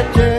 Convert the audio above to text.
Yeah.